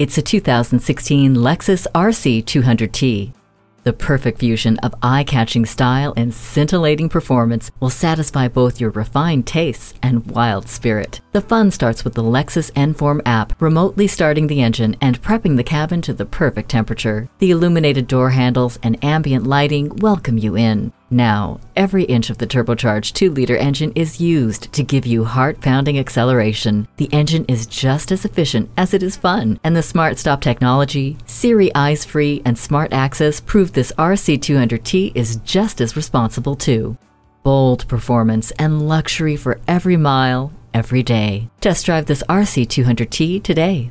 It's a 2016 Lexus RC 200T. The perfect fusion of eye catching style and scintillating performance will satisfy both your refined tastes and wild spirit. The fun starts with the Lexus Enform app, remotely starting the engine and prepping the cabin to the perfect temperature. The illuminated door handles and ambient lighting welcome you in. Now, every inch of the turbocharged 2 liter engine is used to give you heart pounding acceleration. The engine is just as efficient as it is fun, and the Smart Stop technology, Siri Eyes Free, and Smart Access prove this RC200T is just as responsible too. Bold performance and luxury for every mile, every day. Test drive this RC200T today.